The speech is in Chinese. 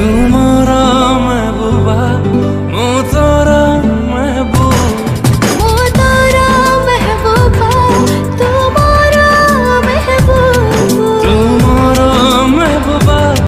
如梦